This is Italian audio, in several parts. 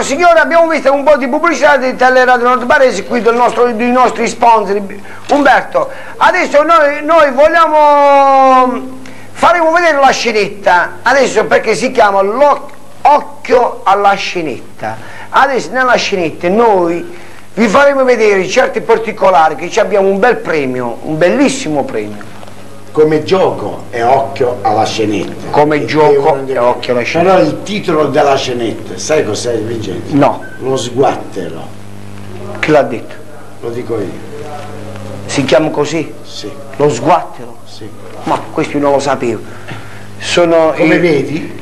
Ecco signore abbiamo visto un po' di pubblicità di Teleradio Nord Baresi qui nostro, dei nostri sponsor Umberto. Adesso noi, noi vogliamo faremo vedere la scenetta. Adesso perché si chiama l'occhio alla scenetta. Adesso nella scenetta noi vi faremo vedere certi particolari che abbiamo un bel premio un bellissimo premio come gioco è occhio alla scenetta. Come gioco è occhio alla scenetta. Però il titolo della scenetta, sai cos'è Vincenzo? No. Lo sguattero. Chi l'ha detto? Lo dico io. Si chiama così? Sì. Lo sguattero? Sì. Ma questo non lo sapevo. Sono come i... vedi,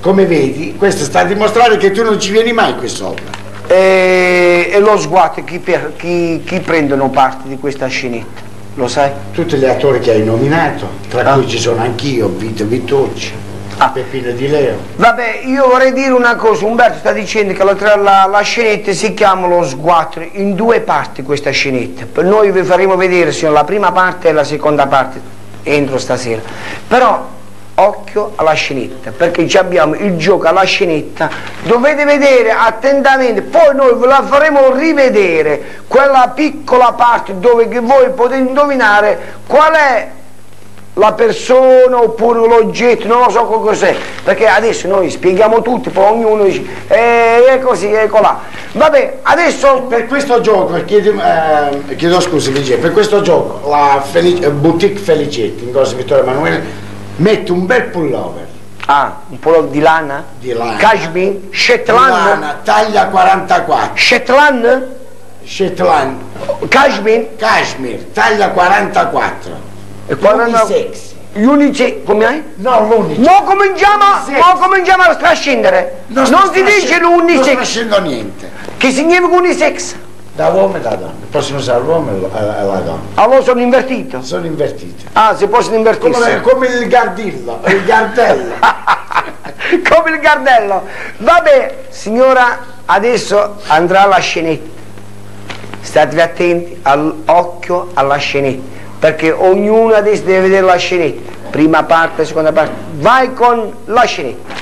come vedi, questo sta a dimostrare che tu non ci vieni mai qui sopra. E, e lo sguattero, chi, chi, chi prendono parte di questa scenetta? Lo sai? Tutti gli attori che hai nominato, tra ah. cui ci sono anch'io, Vito Vittucci, ah. Peppino Di Leo. Vabbè, io vorrei dire una cosa, Umberto sta dicendo che la, la, la scenetta si chiama Lo Sguattro, in due parti questa scenetta. Noi vi faremo vedere, signor, la prima parte e la seconda parte entro stasera. Però occhio alla scenetta perché abbiamo il gioco alla scenetta dovete vedere attentamente poi noi ve la faremo rivedere quella piccola parte dove voi potete indovinare qual è la persona oppure l'oggetto, non lo so cos'è, perché adesso noi spieghiamo tutti, poi ognuno dice eh, è così, ecco là. Vabbè, adesso... Per questo gioco, chiedo, eh, chiedo scusa per questo gioco la Felice, Boutique Felicetti in Corso Vittorio Emanuele metti un bel pullover. Ah, un pullover di lana? Di lana. Cashmere? Shetland? Lana, taglia 44. Shetland? Shetland. Cashmere? Cashmere, taglia 44. E Unisex. Unisex, come hai? No, l'unisex. Mo cominciamo, mo cominciamo a strascendere. Non, non si dice l'unisex. Non strascendo niente. Che significa unisex? Da uomo e da donna. Possono usare l'uomo e la donna. Allora sono invertito? Sono invertiti. Ah, si possono invertire. Come, come il gardillo, il gardello. come il gardello. Vabbè, signora, adesso andrà alla scenetta. State attenti all'occhio alla scenetta, perché ognuno adesso deve vedere la scenetta. Prima parte, seconda parte. Vai con la scenetta.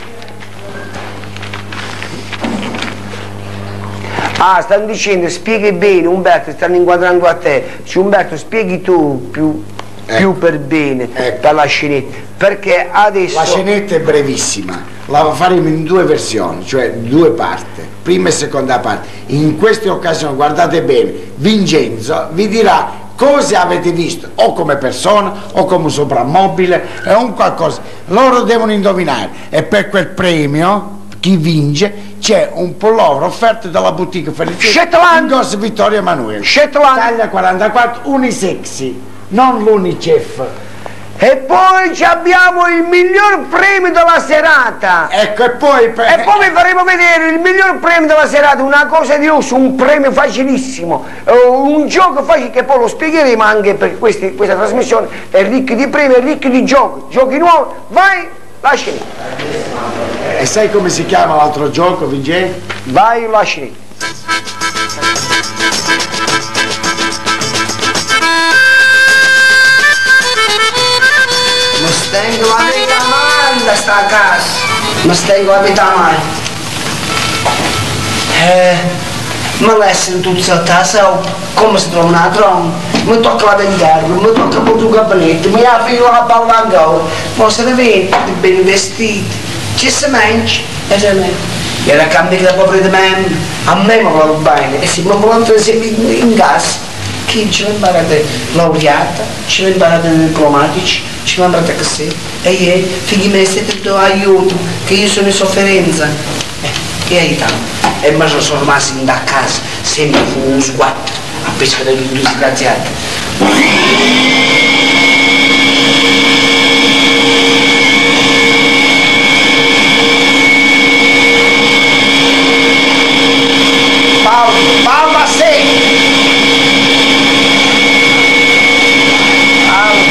Ah, stanno dicendo, spieghi bene, Umberto, stanno inquadrando a te. Cioè, Umberto, spieghi tu più, eh. più per bene, ecco. per la scenetta. Perché adesso... La scenetta è brevissima, la faremo in due versioni, cioè due parti, prima e seconda parte. In queste occasioni, guardate bene, Vincenzo vi dirà cosa avete visto o come persona o come soprammobile o un qualcosa loro devono indovinare e per quel premio chi vince c'è un pullover offerto dalla boutique Felicità Shetland. Ingos Vittorio Emanuele. Shetland. Taglia 44 unisexy non l'unicef. E poi abbiamo il miglior premio della serata. Ecco e poi e poi vi faremo vedere il miglior premio della serata. Una cosa di lusso un premio facilissimo. Un gioco facile che poi lo spiegheremo anche per questi, questa trasmissione. È ricco di premi è ricco di giochi giochi nuovi vai lasciali e sai come si chiama l'altro gioco, Vincenzo? Vai, lasci. Mi stengo la vita mai da sta casa. Mi stengo la vita mai. Eh, ma l'essere tutto saltato, come si trova una tromba. Mi tocca la vendermi, mi tocca il tuo gabinetto, mi affilo la palla a gol. Ma se ne vede, ben vestiti ci si mangia e se ne e la cambia da poveri di me a me mi vuole bene. E se mi insieme in casa chi ci ha imparato laureata ci ha imparato diplomatici ci ha imparato così. E io figli miei siete do aiuto che io sono in sofferenza. Eh, e aiutano e mi sono rimasto da casa sempre con un sguardo a pescare gli disgraziati Paulo. Paulo aceita. Paulo.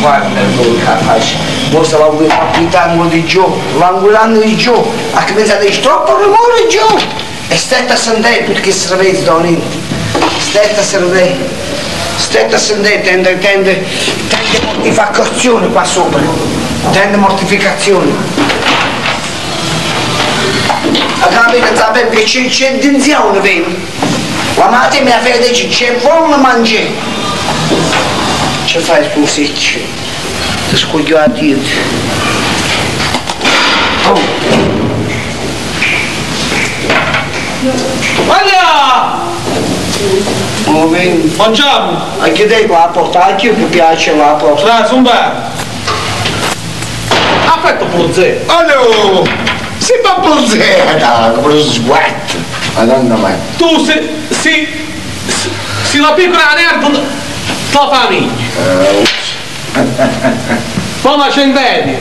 Guarda, meu rapaz. Mostra logo l'angolo di giù, l'angolando di giù, ha cominciato a dire troppo rumore giù. E stetta a sentire perché rivede da lì. Stetta a sentire. Stetta a sentire, tende, tende, tende mortificazione qua sopra. Tende mortificazione. A capire, sapete, perché c'è, c'è tensione, vedi? La madre mi ha fatto dire c'è buono mangiare. Ce fai tu secci? Ti scoglio a dire. Oh. Andiamo! Oh, vedi? Mangiamo! Anche te la porta, anche io mi piace la porta. Dai, sono bene! Aspetta un po' zio! Allora, si fa buonasera, come lo sguardo. Madonna mia. Tu sei, sei, sei la piccola nerd della famiglia! Mamma centenaria!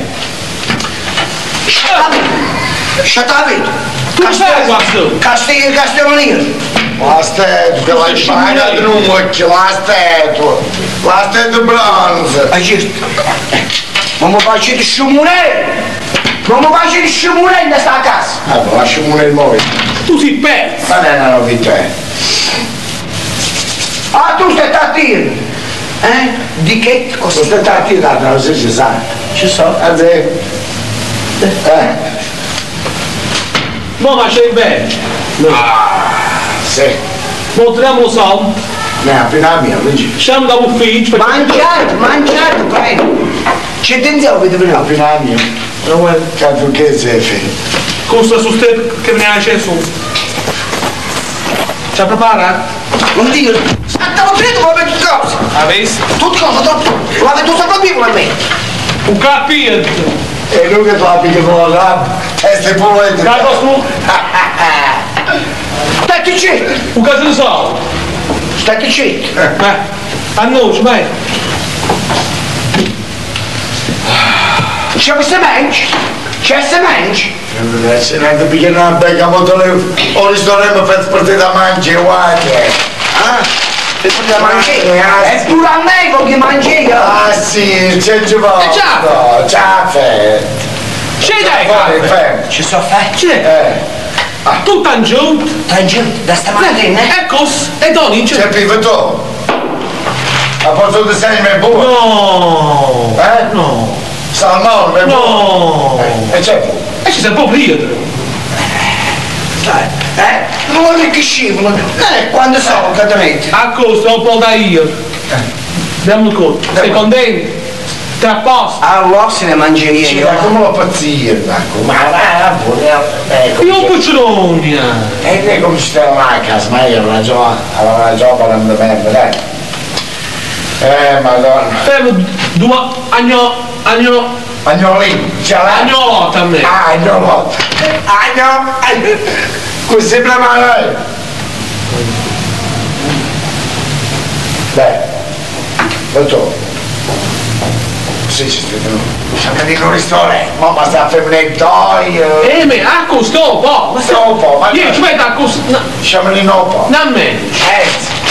Sciatavi! Tu sei qua su! Castiglio Castellonino! La statua, che l'hai pagata in un occhio, la statua. La statua bronzo. Ma certo! Ma mi faccio di sciumune! Ma mi faccio di sciumune in questa casa! Allora, lasciamo nel muovere. Tu sei perso! Ma non è una novità. Ah, tu stai a dire! Eh? Di che cosa? Cosa stai a tirare, non si ci sa. Ci so. Anzi, eh, Mamma c'è bene! Sì. Montriamo lo salto, Ne appena mia, non ci. sciamo dall'ufficio, Mangiate, mangiate, prego! C'è tensione, vedo venuto. Appena mia. Cazzo che sei figlio. Costa su ste che ne c'è su. Ci ha preparato? Non dico, stavo dentro, ma vedo cosa! Ha visto? Tutto cosa, tutto! La vedo sempre qui con me! Un capito! E lui che fa più con la gabbia. E stai pure Capo su, Stai zitto! un caso di salto. Stai zitto! Eh, annuncio, vai. C'è questa mangi? C'è questa mangi? Se non ti pigliano una becca motore, o li staremo per partire da mangi, guarda. Ah? Per poter mangiare? È pure a me che mangi io! Ah sì, c'è giù va. Eh, già. No, già fe. C'è dai, Fuori, capo. fe. Ci so Eh, Tu tan giù. Tangi, da stamattina? Ecco, e Tony c'è c'è. più tu. A posto di sei me buono. No. Eh? No. Salmone, me buono. No. E c'è più. E ci sei proprio ridere. Dai, eh? Non vuoi che scivola? Eh, quando sono, cadamente? A costo un po' da io. Diamo il conto. Sei contento? Te a posto? Allora se ne mangeria Sì, io. ma come lo pazzire, Marco? Ma va, ecco. Io un pucciolone. E lei come si stava a casa, ma io avevo ragione, avevo ragione per non bere, dai. Eh, madonna. Fermo due agno agno Agnolino, ce l'ha? agnolotta a me. Ah, agnolotto. Agno, agno. Così sembra male. Beh, dottore. Sì, ci stai venuto. Siamo di un ristorante, ma basta femmine toio. E me, a costo un po'. Sto un po', ma Io ci metto a costo. No, siamo lì un po'. non me. Eh,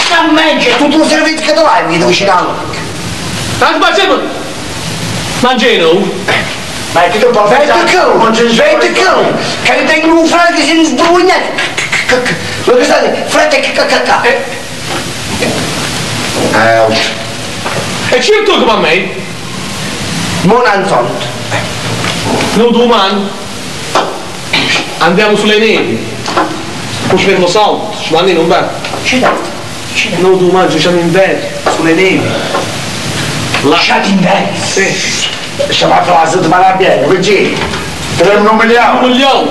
Ma mangia tutto il servizio che tu hai, mi devo vicino. Tanto ma sempre. Mangino. ma che tu puoi Vai te cão, vai te cão. Che tengo un frate che si sbrugna. Lo che state? Frate che cacca. Eh, E c'è tu come a me? Mon anzont. Non domani. Andiamo sulle nevi. Poi ci fermo salto. Ci mandi non va. Ci dà. Ci dà. Non domani ci siamo in terra. Sulle nevi. Lasciati in bene. Sì. siamo a fare la settimana bene, così. Tremo un Un milione, milione.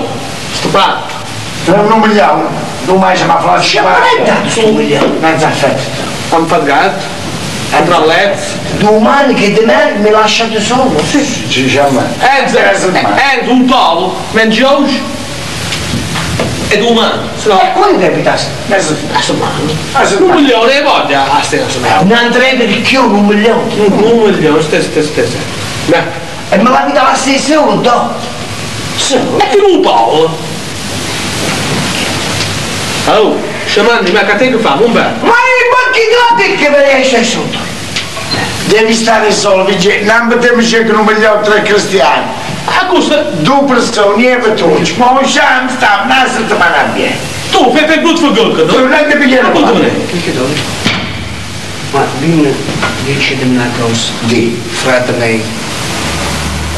Sto fatto. tremo un milione. Non mai siamo a fare la settimana Non è bene. dato sto milione. Non sa fatto. Hanno pagato. Tra letto. Domani che di me mi lasciate solo. Sì. Ci siamo. Enzo, un tavolo. Mangi oggi. E domani. E quando capitasse? Adesso, Un milione e voglia. Ah, stai a Non andrebbe di più un milione. Un milione, stessa, stessa, stessa. E me la vita la stessa euro, do. Sì. Metti un tavolo. Oh, sciamani, ma che te che fa? Non va. Banchi di che ve ne esce sotto? Devi stare solo, Vincenzo. Non potete cercare un milione tre cristiani. Ah, cosa? Due persone, e tu. Ma un chance sta una settimana bene. Tu fai per brutto fugolco, Tu no? non ti pigliare me. Perché dove? Ma dimmi, dicimi una cosa, Di. frate miei,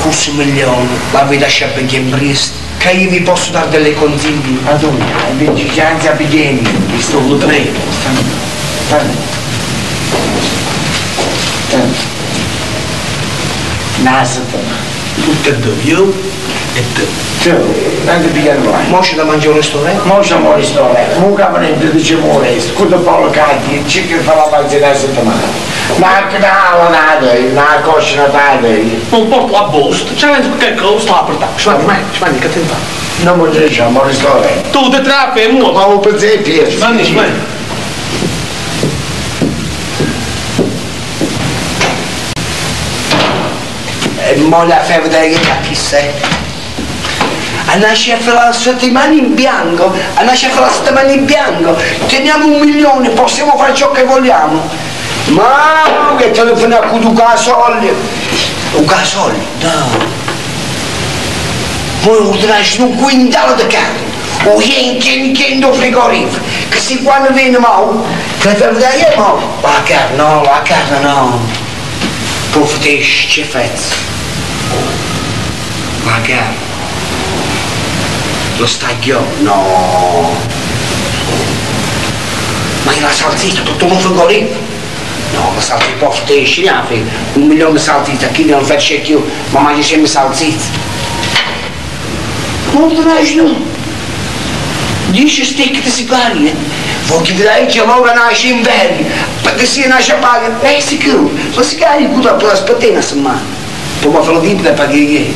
questo milione la vedo sempre che in Brest, che io vi posso dare delle consigli. Madonna, l'incidenza piglieni. Vi sto lo prego. Una settimana. Tutte e due, io e te. Tu, non ti pigliare qua. Mo c'è da mangiare un ristorante? Mo siamo in storia, mo camerente diciamo questo, quando Paolo Cagli ci che fa la panzina a settimana. Ma che no, nada, una coscia nada. Non porto la bosta, c'è che cosa sta a portare. Spagni, mai, spagni, che te ne fa? Non mi diciamo al ristorante. Tu te trappi e muovo. Ma un pezzetto è Spagni, spagni. Mo la vedere che sei. A nascere la settimana in bianco, a nascere la settimana in bianco, teniamo un milione, possiamo fare ciò che vogliamo. Ma che telefona con un gasolio? Un gasolio? No. Voi ordinate un quintale di carne, o ien chen do frigorifero, che se quando viene mau, che per vedere mau, la carne no, la carne no. Profetesce, c'è fezzo. Largar. Lo staglio, no. Ma la salsiccia, tutto un frigorifero. No, la salsiccia posso ter não filho. Um milhão de salsicha aqui, não fecha aquilo. Mamãe encheu-me salsicha. Não terás não. Diz se tem que te cigarrinha. Vou que virar e logo na verde. Para descer na chapada. É isso que eu. Vou cigarrinho, cuida pelas patentes, mano. Da pagare.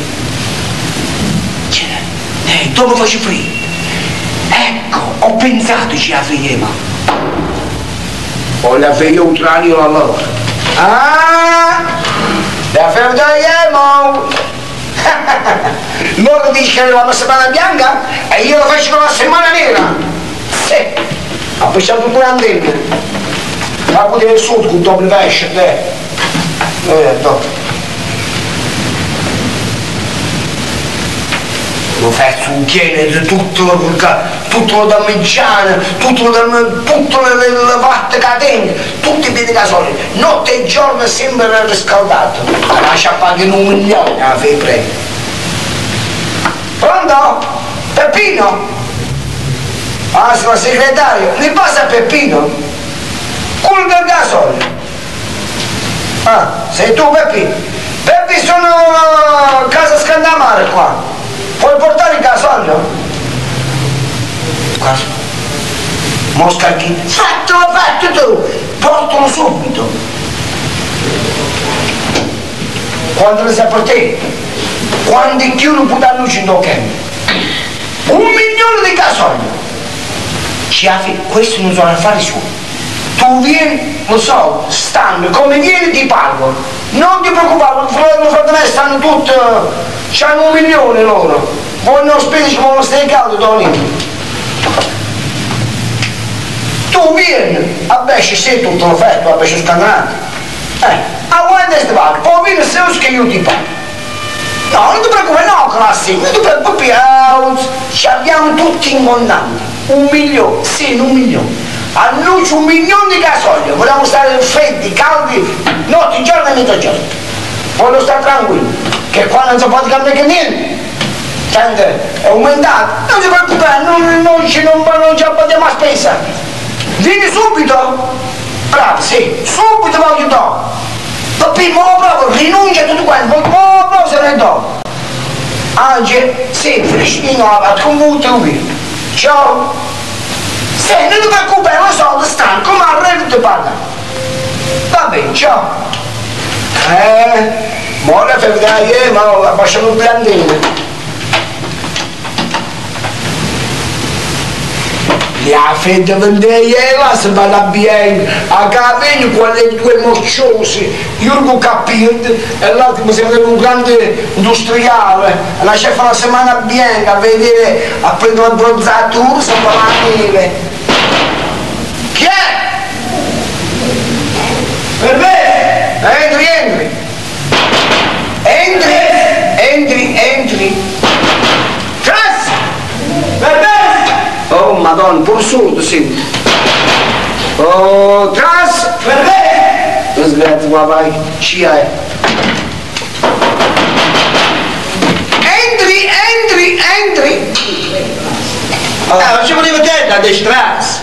Cioè, eh, tu mi faccio freddo. Ecco, ho pensato ci avremo. Poi la vedo un tranio allora. Ah, la fermiamo. Loro dicono che la settimana bianca e io lo faccio con la settimana nera. Sì, ha pensato pure antenne. Ma poteva il sud con doppio pesce, eh. Eh, dopo. Lo faccio un di tutto tutto lo danneggiano, tutto tutto le, le, catene, tutti i piedi gasolini, notte e giorno sempre riscaldato. Lascia pagare un milione a febbre. Pronto? Peppino? Ah, sono segretario. Mi passa Peppino? Quello del gasolio. Ah, sei tu Peppi? Peppi sono a casa Scandamare qua. Puoi portare il gasolio? Cosa? Moscardino? Fatto, fatto tu! Portalo subito! Quando lo sai per te? Quando chiudo dare luce in docente? Un milione di gasolio! Sciafi, questi non sono affari suoi. Tu vieni, lo so, stanno, come vieni ti pago. Non ti preoccupare, fratello, fratello, stanno tutti, c'hanno un milione loro. Vogliono spendere come stai caldo, Tony. Tu vieni, a Besce sei tutto l'offerto, a Besce scandanato. Eh, aguanta ste pago, poi vieni se lo che io ti pago. No, non ti preoccupare, no, classico, non ti preoccupare, ci abbiamo tutti in contanti. Un milione, sì, un milione. Annuncio un milione di gasolio, vogliamo stare freddi, caldi, notte, giorno e mezzogiorno. Voglio stare tranquillo, che qua non si può cambiare niente. Tanto è aumentato, non si preoccupare, non, non, ci, non, non ci abbattiamo a spesa. Vieni subito! Bravo, sì, subito voglio do. Papi, mo proprio, rinuncia a tutto quanto, mo proprio se ne do. Anche, sì, freschino, avanti, con molto. Ciao! Sì, non ti preoccupare, lo so, stanco, ma ti parla. Va bene, ciao. Eh, buona febbraio, ma facciamo un blandino. La fede vendeva, se va la bien, a Cavegno quelle due mocciosi, Jurgo capito, e l'altro mi sembra un grande industriale, lascia fare la settimana bianca a vedere, a prendere la bronzatura, sembra la neve. Entri, entri, entri. Class! Verbes! Oh, madonna, pur surdo, sì. Oh, class! Verbes! Nu zgleați, vai, și ai. Entri, entri, entri! Allora, ah, facciamo ci voleva te da destras!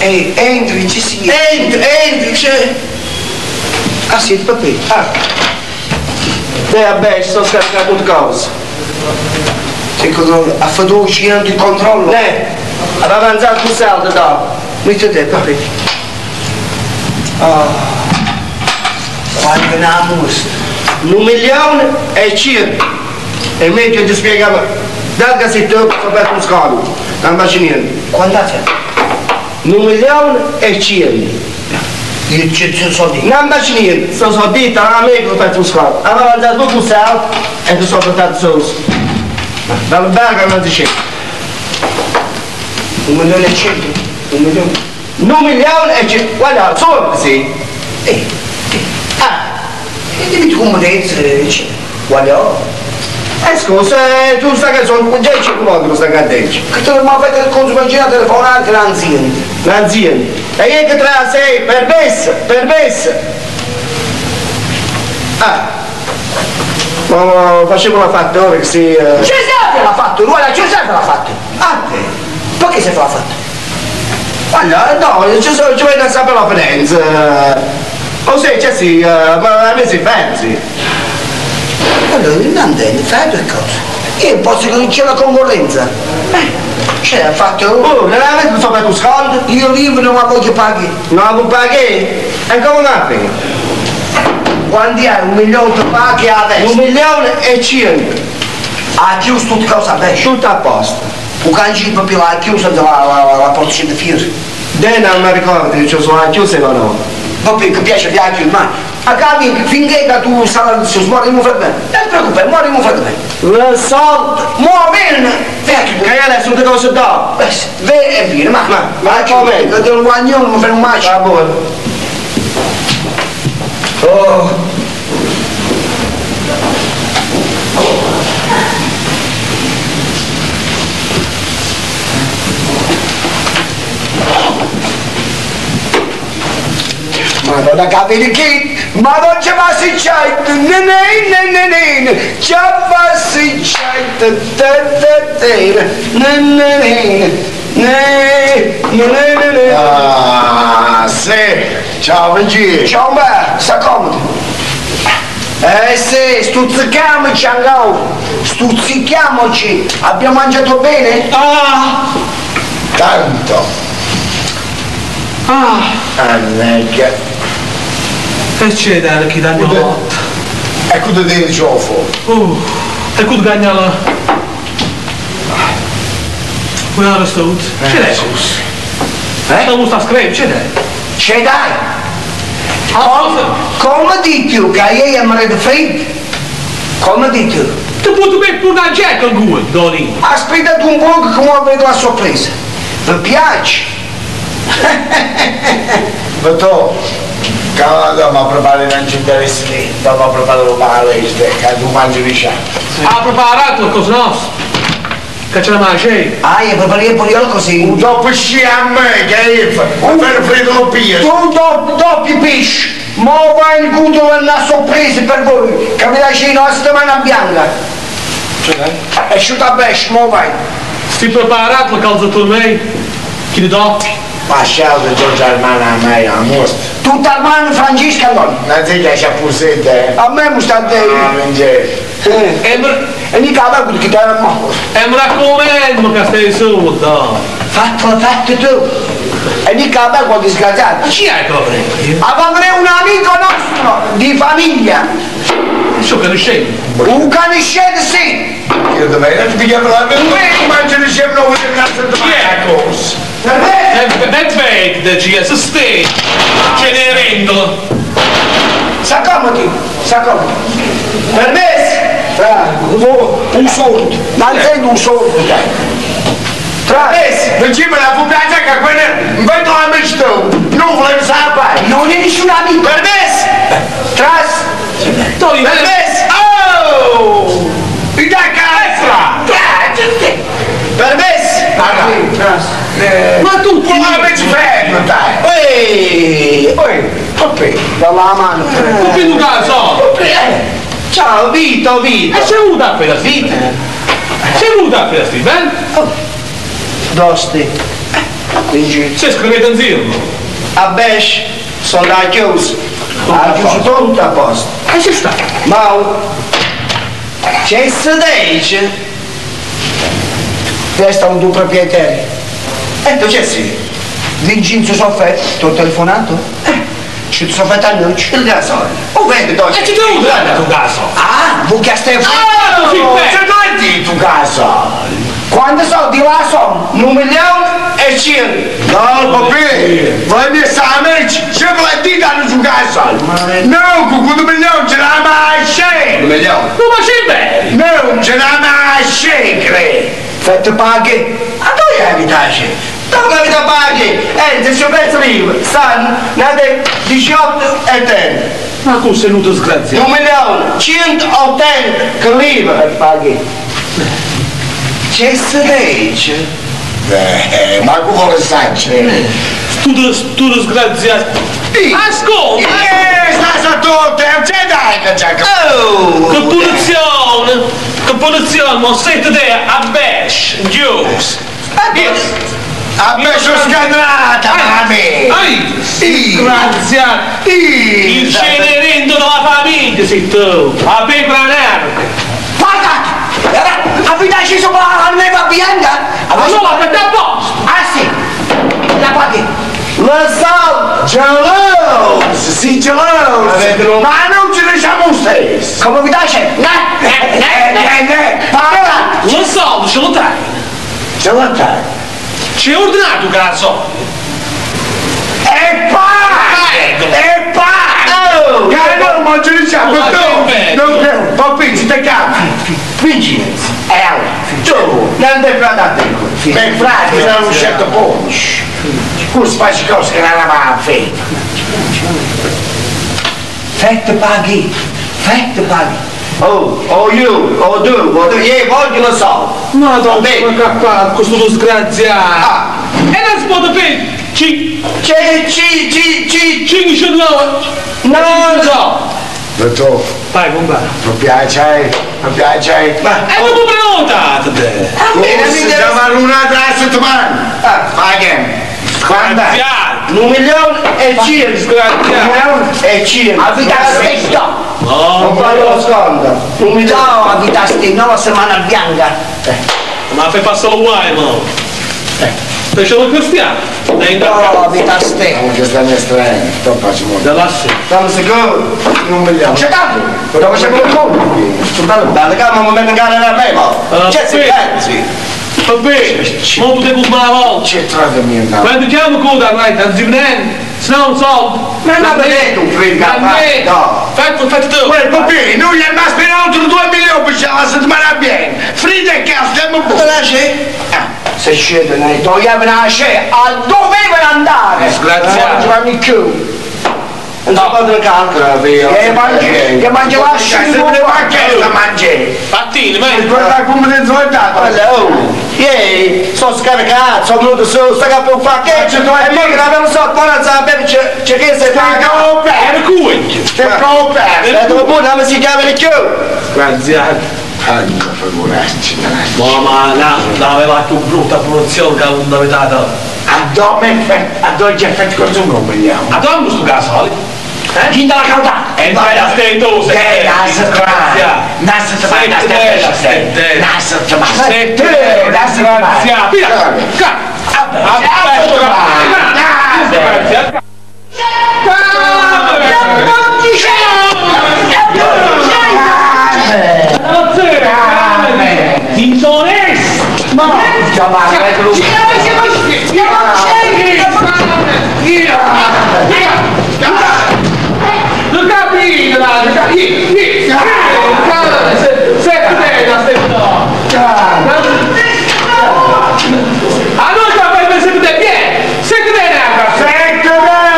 Ehi, entri, ci si... Entri, entri, c'è... Ah, sì, il papà. Ah. Te besh, sot s'ka t'ka ku t'kauza. Ti këllon, a fëdu që janë të kontrolë? Ne, a da vënë zatë kusel të da. Mi të te, quando Falë në amusë. Në milion e qirë. E me që të spjega më. Datë ka si të për betë në skalu. Në në bashkënirën. Këndatë? Në e qirë. Че соди? Нам баш ние. Со соди, таа ме го тату схват. Ама да због му сал, ето со тату соус. Да бага на дише. Un milione e cento, un milione. Non milione e cento, guarda, solo così. Eh, eh, ah, e devi tu come dici, guarda, oh. Eh scusa, eh, tu stai che sono 10 km stai che dici. Che te lo fai con sbagliare telefonare l'azienda. L'azienda. E io che tra sei, permesso, permesso. Ah. Ma, una fatta ora che si... eh, Cesare l'ha fatto, guarda, Cesare l'ha fatto. Ah, perché se l'ha fatto? Guarda, no, ci, sono, ci vedo sempre la finanza. O se c'è sì, eh, ma a me si pensi. Allora, non intendo, fai due cose. Io posso cominciare la concorrenza. Eh, c'è fatto... Oh, non avete so per tu sconto? Io libero non la voglio pagare. No, non paghi? E come non Quando hai un milione per pagare adesso? Un milione e cinque. Ha chiuso tutte cose a bescio. Tutto a posto. O cangi proprio l'ha chiuso la, la, la, la porticina di fiori. Dei non mi ricordo che ci sono chiuse o no. Proprio che piace gli altri, ma Acabem, finguei que a tua sala de seus mora em um fragmento. Não te preocupes, mora em um fragmento. Lançado. Momento. Vecchio. Che è adesso non ti cosa do? Vedi e vieni, ma, ma, ma, come? Che te lo guagnolo, mi fai un macio. Va buono. Oh. Ma non la capi di Madonna kapilikin, madon çabasıçaydın, ne ne ne ne ne, çabasıçaydın, te te te, te ne ne ne, ne ne ne ne. Ah, se, ciao Benji. Ciao beh, s'accomodi. Eh sì, stuzzichiamoci Angau, stuzzichiamoci, abbiamo mangiato bene? Ah! Tanto! Ah! Anneggia. Ecco, e c'è da chi da una volta. E cosa devi ciofo? Uh, e eh, eh? cosa gagna la... Quella la stavuta. C'è da così. Eh? Stavuta scrive, c'è da. C'è da. Come di più, che io mi redo freddo? Come di più? Ti puoi mettere pure una giacca al guai, Doni. Aspetta un po' che come vedo la sorpresa. Vi piace? Vado. Canada ma prepareranno interessinita, ma preparano palestre, che tu mangi lisciato. Ha ah, preparato cos nostro. Che ce la mangi? Ah, io preparare pure io così. Un doppio sci a me, che è un vero freddo Un doppio pesce. Ma va in culo una sorpresa per voi, che mi lasciano la settimana bianca. Cioè? È asciuta pesce, ma vai. Stai preparato la mei? Che ne doppio? Lasciate Giorgio Armana a me, a mostra. Tutta la mano Francesca non. Ma te che c'ha pure? Eh? A me mi sta te. Ah, mangere. Eh. E mi cava che ti la morto. E mi raccomando che stai sotto. Fatto, fatto tu e mi capa con disgraziato. Ma chi è che Avrei un amico nostro di famiglia. il suo che. Un canescente sì, You're the mayor. Let's begin by having a man to the ship over the castle to my echoes. That bag that she has a stay. Cenerendo. S'accomodi, s'accomodi. Permesso? Trago, un soldo. Mantengo un soldo, Trás! Vedi-me la populația că până vă doamne știu! Nu vrem să apar! Nu não nici una mică! Permis! Tras! Permis! Eh, Ma tu chi? Come ci fermo? Ehi, Poi, Poppi. dalla mano. Come tu caso? Eh, Ciao Vito, Vito. E sei venuto a fare sti? Sei venuto a fare sti, ben? Dosti. Quindi, Se scrivete in zirno. A Besh sono da chiuso. Ha chiuso tutto a posto. E ci sta? Ma c'è se è un tuo proprietario. E tu c'è sì. Vincenzo Soffetto, ti ho telefonato? Eh, ci sono fatto a noi. Il gasolio. O vedi dove E ci devo dare a tuo caso? Ah, vuoi che stai Ah, non si Se bene! non è di tu casa. Quando soldi là sono? Un milione e cento. No, Poppi, voi miei amici, se volete dire danno su casa. No, con quello milione ce l'ha mai scegli. milione? Tu ma sei bene! Non ce l'ha mai scegli. Fette paghi. A dove abitaci? Dove abita paghi? Eh, se ci penso io, stanno nate 18 e 30. Ma tu sei venuto sgraziato. Un milione, 180 che leva. Fette paghi. C'è se dice? Eh, ma come vuole sapere? Tu, tu disgraziato. Ascolta! Eh, sta a tutte, non c'è dai che c'è. Oh! Che punizione! Che punizione! Ma siete te a Besh, Gius! Ha messo scatenata, mami. Disgraziato! Cenerino della famiglia sei tu! A pecora nera! Paga! Abitaci sopra la neva bianca? Ma no, ma per a posto! Ah sì! La paghi. Geloso, sì, geloso. Avete un- Ma non ci lasciamo stesso. Come vi dai? Ne, ne, ne, ne, ne. Paga! Lo so, ce lo dai! Ce la dai. Ci hai ordinato caso! E paga! E paga! Oh! Che non ma ci lasciamo Ma che tu. bello. Non Poppi, ci te capi. Vincenzo! Eh, Tu! Non devi andare Beh, frate, sono un certo punto. Questo faccio cose che non aveva fatto. Fette paghi. Fette paghi. Oh, oh io, oh tu, oh tu, io voglio lo so! Madonna, Vabbè. ma qua, questo disgraziato! Ah. E non si può sapere! Ci... C'è, ci, ci, ci, 509! No, no! Dottor, Vai, compare! mi piace, mi piace. Ma, E non mi prenotate te! a me non mi Si interessa! chiama un'altra settimana. Ah, Paghi. Quando? Disgraziato! un milione e cento! Un Disgraziato! milione e cento! Abitaste sto. No, Non farò sconto! Un milione! Ciao, abitaste no la settimana bianca. ma fai passare lo guai, mo! Fece lo cristiano! Dai, No, abitaste. Anche sta mia strana, tu faccio molto. Da lassù! Siamo sicuri? Non vogliamo. C'è capo. Dove c'è qualcuno? Bella calma, ma mi gara da me, ma! C'è si pensi? Vabbè, mo tu devi una volta! C'è tratta mia, no. Quando chiamo coda, vai, da zimnen! Se no non so! Ma non vedete un film Da me! no. Fai, fai tu! Quel Popini, noi gli abbiamo spiegato altri 2 milioni per la settimana bene. Frida e cazzo, stiamo Dove buoni. la c'è? Se scende, ne togliamo una scena. A dovevano andare. Disgraziato. Non ci fanno più. Non si può calcola, via! Che mangi, che mangi la C'è sempre scena. ma che sta mangiando? Pattini, vai! Guarda come ti soldato. Guarda, oh! Ieri sono scaricato, sono venuto su, sto capo un pacchetto e poi che l'abbiamo sotto, poi non sapeva c'è c'è che sei pagato! Era cuoio! Che copa. E dove poi non si chiama più! Disgraziato! Allora, figuracci, dai. No, ma là, là aveva più brutta produzione che non aveva dato. Addome, addoggi effetti cosa non vogliamo. A dove sto caso? Eh? Ginda la calda. E vai a stento, se Eh, la settimana. La settimana, Sette, sette, sette. La settimana. Sette, La settimana. Disgrazia, via! Ca- Aspetta, Disgrazia. Disonesto! Non 下一一下，看是这个这个是不的，啊，啊，那下面是不对的。Sektörler! Sektörler!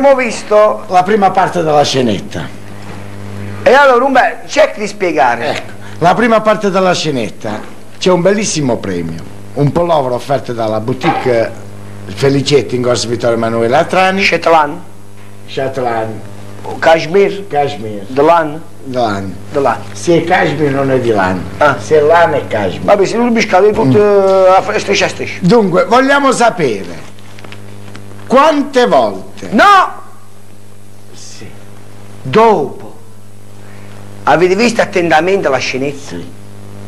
Abbiamo visto... La prima parte della scenetta. E allora Umberto, cerchi di spiegare. Ecco, la prima parte della scenetta c'è un bellissimo premio, un pullover offerto dalla boutique Felicetti in corso Vittorio Emanuele Atrani, Shetland, Chatlan, Kashmir, Kashmir, Delan, Lan. Delan. Se è Kashmir non è di Lan, Ah. se è Lan è Kashmir. Vabbè, se non biscate tutto a striscia a striscia. Dunque, vogliamo sapere quante volte No! Dopo. Avete visto attentamente la scenetta?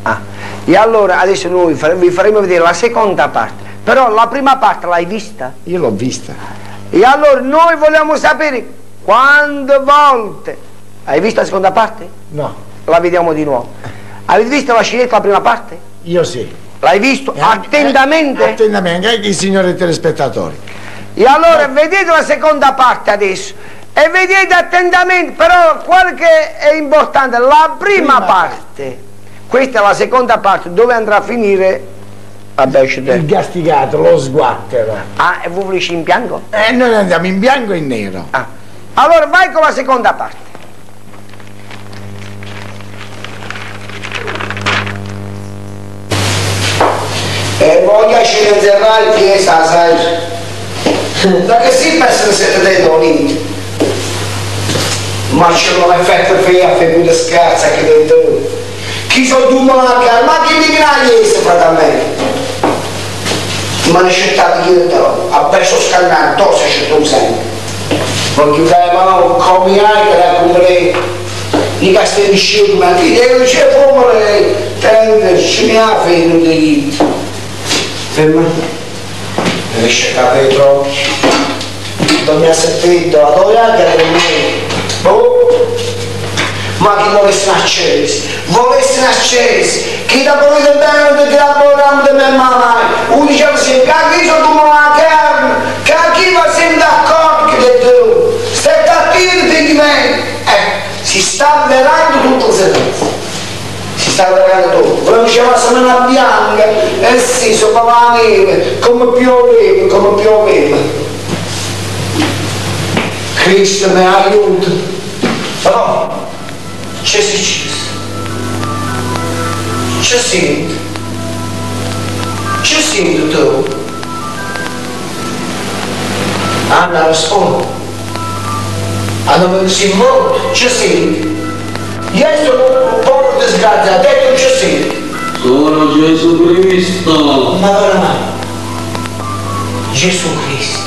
Ah. E allora adesso noi fare- vi faremo vedere la seconda parte. Però la prima parte l'hai vista? io l'ho vista. E allora noi vogliamo sapere quante volte. Hai visto la seconda parte? No, La vediamo di nuovo. Avete visto la scenetta la prima parte? io sì. L'hai visto E anche- attentamente? eh, attentamente, anche i signori telespettatori. E allora vedete la seconda parte adesso e vedete attentamente, però quel che è importante, la prima, Prima parte, questa è la seconda parte, dove andrà a finire Vabbè, Il te. gastigato, lo sguattero. Ah, e voi volete in bianco? E noi andiamo in bianco e in nero. Ah. Allora vai con la seconda parte. E voglia sceneggiare chiesa, sai? Da che si pensa se te doniti? Ma c'è un effetto fea, figura scarsa che dentro. Chi sono tu manca? Ma chi mi viene fratello? Ma ne scettati io dentro, a peso scannare, tosse c'è tu sempre. Voglio che ma no, come hai che la comprare i castelli ma chi deve c'è come tende, ci mi ha finito di Ferma. Riesce a troppo. Dobbiamo sentire, adoro anche le me. Boh. Ma chi volesse accesi? Volesse accesi? Chi da del bene di la buona di me mamma? Uno diceva sì, che chi sono tu carne? Che chi va sempre d'accordo che tu? Stai cattivo di me? Eh, si sta avverando tutto il servizio si sta guardando tutto, poi diceva settimana bianca, eh sì, sopra la neve, come pioveva, come pioveva. Cristo mi aiuta. Però, c'è si ci C'è sento. C'è sento tu. Anna risponde. Messo in modo, c'è sento. Io sono un povero disgraziato, e tu ci sei. Sono Gesù Cristo. Ma veramente, Gesù Cristo,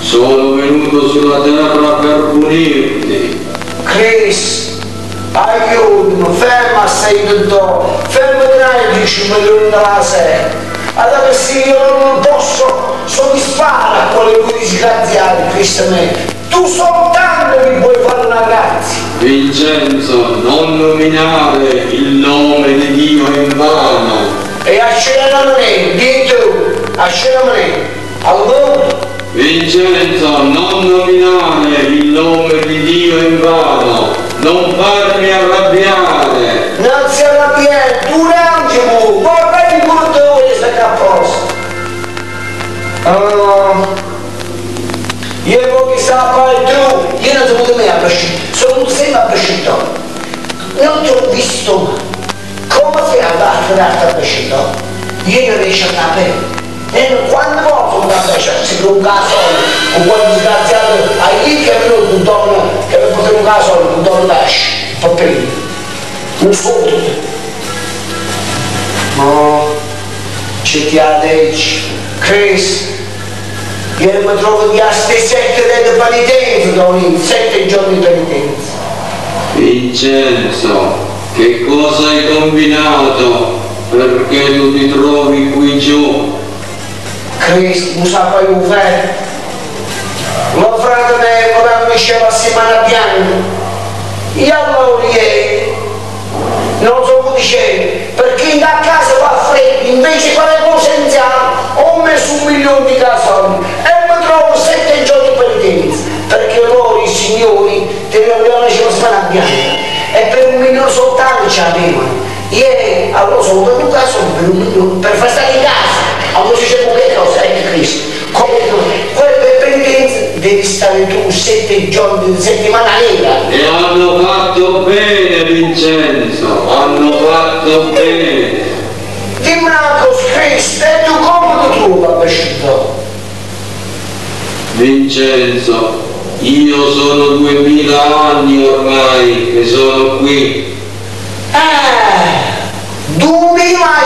Sono venuto sulla terra per punirti. Cristo, aiutami, ferma sei tutto, ferma di 10 milioni della sera. Allora che se io non posso soddisfare a quelle disgraziati, Cristo mio, tu soltanto mi puoi fare una grazia. Vincenzo, non nominare il nome di Dio in vano. E a cena me, di tu, a cena me, al mondo. Vincenzo, non nominare il nome di Dio in vano. Non farmi arrabbiare. Non si arrabbiare, tu andato a prescindere? Io non riesco a capire. E quando volte una pesce si prende un caso con quel disgraziato ai lì che venuto un dono che mi porta un caso un dono pesce, papino. Un foto. Ma ci ti ha detto, Chris, io mi trovo di a ste sette di penitenza, Donny, sette giorni di penitenza. Vincenzo, che cosa hai combinato? Perché tu ti trovi qui giù? Chris, non sa poi un vero. Lo frate me come mi diceva settimana bianca. Io allora ieri non so come dicevo, perché da casa fa freddo, invece fare consenziale ho messo un milione di casoni e mi trovo sette giorni di penitenza, perché loro signori tenevano la settimana bianca e per un milione soltanto ci avevano. Ieri allora sono venuto a un milione, per far stare in casa, allora si dice che cosa è Cristo. Come quelle per penitenza devi stare tu sette giorni, settimana nera. E hanno fatto bene Vincenzo, hanno fatto bene. Dimmi una cosa, Cristo, e tu come lo trovi a Pesciuto? Vincenzo, io sono duemila anni ormai che sono qui. Eh, duemila eh!